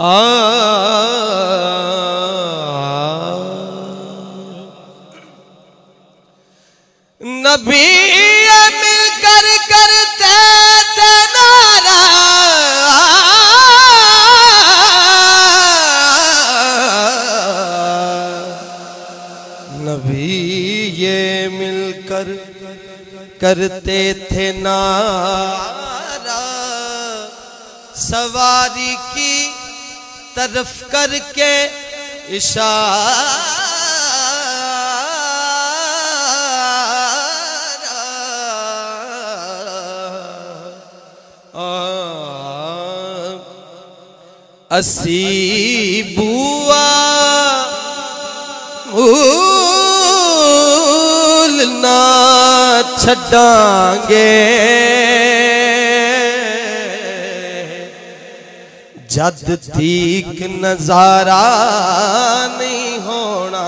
نبی مل کر کرتے تھے نارا نبی یہ مل کر کرتے تھے نارا سواری کی طرف کر کے اشارہ اسی بوا بھولنا چھڈاں گے جد تیک نظارہ نہیں ہونا۔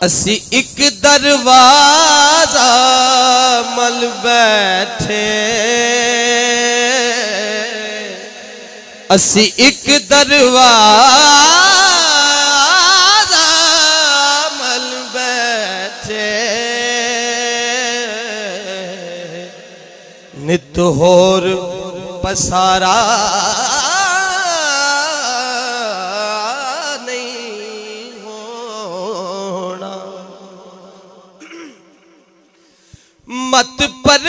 اسی ایک دروازہ مل بیٹھے۔ اسی ایک دروازہ مل بیٹھے۔ نت ہور پسارا نہیں ہونا مت پر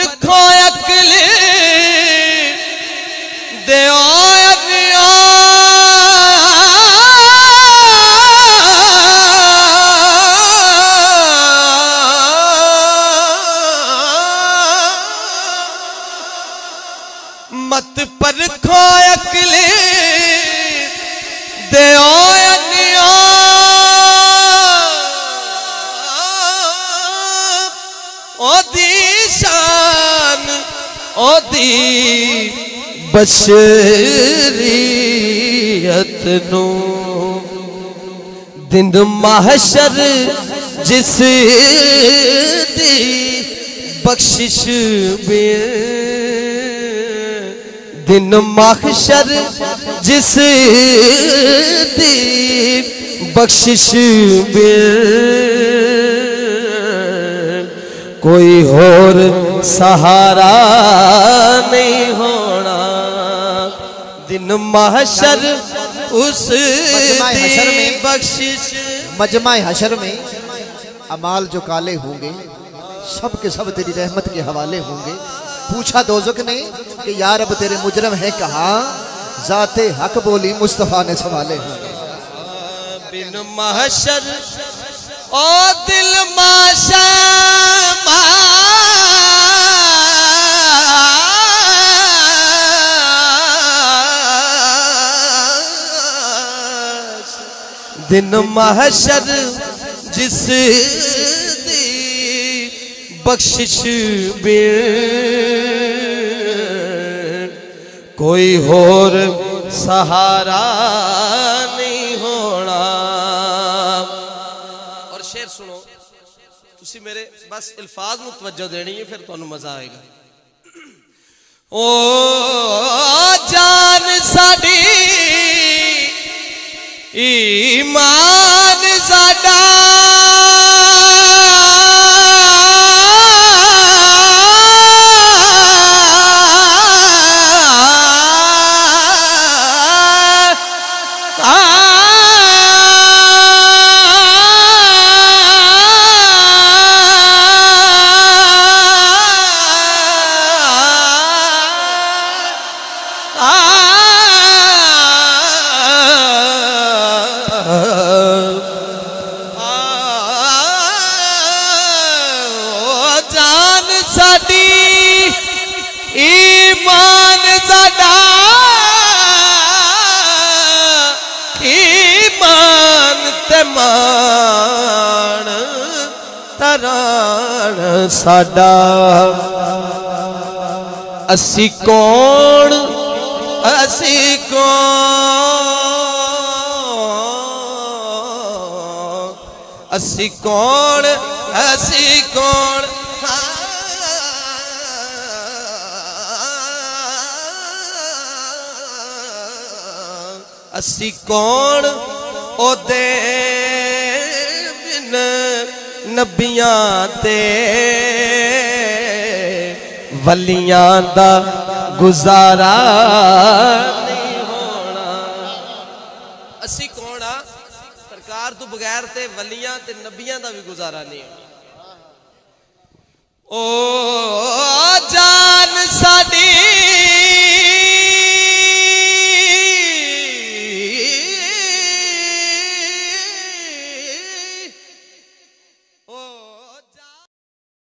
مت پر کھو اکلی دیو اگیا او دی شان او دی بشریت نو دن محشر دن محشر جس دی بخشش بے کوئی اور سہارا نہیں ہونا۔ دن محشر اس دی میں بخشش۔ مجمع حشر میں امال جو کالے ہوں گے سب کے سب تیری رحمت کے حوالے ہوں گے۔ پوچھا دوزک نے کہ یا رب تیرے مجرم ہے کہاں؟ ذات حق بولی مصطفیٰ نے سوالے بن محشر، او دل ماشا دن محشر، جس دی بخشش بے کوئی اور سہارا نہیں ہونا۔ اور شیر سنو، تسی میرے بس الفاظ نو توجہ دینی ہے، پھر تانوں مزہ آئے گا۔ او جان ساڈی، ایمان ساڈا ਸਾਡਾ ਅਸੀਂ ਕੌਣ ਅਸੀਂ ਕੌਣ ਅਸੀਂ ਕੌਣ ਅਸੀਂ ਕੌਣ ਅਸੀਂ ਕੌਣ ਉਹਦੇ ਬਿਨ نبیان دے ولیان دا گزارا اسی سرکار تو بغیر تے ولیاں تے نبیاں دا بھی گزارا نہیں ہونا۔ او